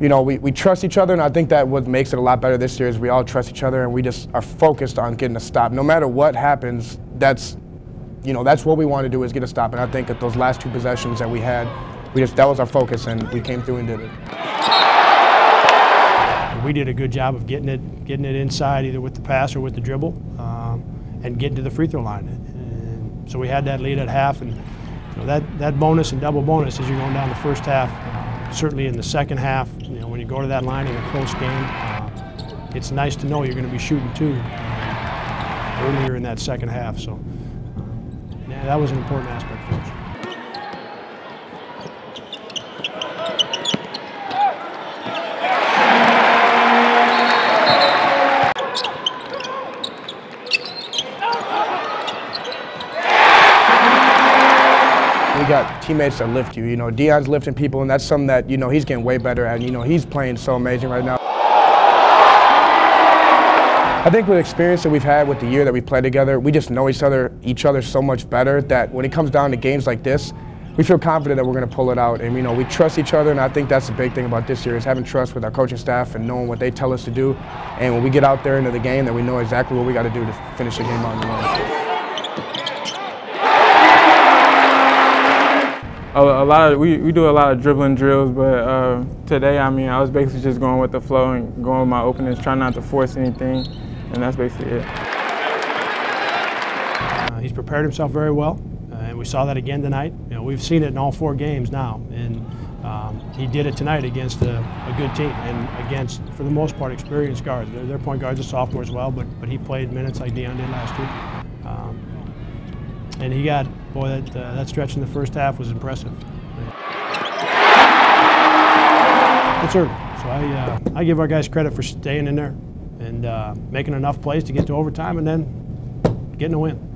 you know, we, we trust each other, and I think that what makes it a lot better this year is we all trust each other, and we just are focused on getting a stop. No matter what happens, that's, you know, that's what we want to do is get a stop. And I think that those last two possessions that we had, we just that was our focus, and we came through and did it. We did a good job of getting it, getting it inside either with the pass or with the dribble, um, and getting to the free throw line. And so we had that lead at half, and you know, that that bonus and double bonus as you're going down the first half certainly in the second half, you know, when you go to that line in a close game, uh, it's nice to know you're going to be shooting two uh, earlier in that second half. So, uh, yeah, that was an important aspect for us. We got teammates that lift you. You know, Deon's lifting people, and that's something that, you know, he's getting way better at. You know, he's playing so amazing right now. I think with the experience that we've had with the year that we played together, we just know each other, each other so much better that when it comes down to games like this, we feel confident that we're going to pull it out. And, you know, we trust each other, and I think that's the big thing about this year is having trust with our coaching staff and knowing what they tell us to do. And when we get out there into the game, that we know exactly what we got to do to finish the game on the line. A, a lot of we, we do a lot of dribbling drills, but uh, today I mean I was basically just going with the flow and going with my openings, trying not to force anything, and that's basically it. Uh, he's prepared himself very well, uh, and we saw that again tonight. You know, we've seen it in all four games now, and um, he did it tonight against a, a, good team and against, for the most part, experienced guards. Their, point guards are sophomores as well, but but he played minutes like Deon did last week. Um, and he got boy that uh, that stretch in the first half was impressive. It's early, so I uh, I give our guys credit for staying in there and uh, making enough plays to get to overtime and then getting a win.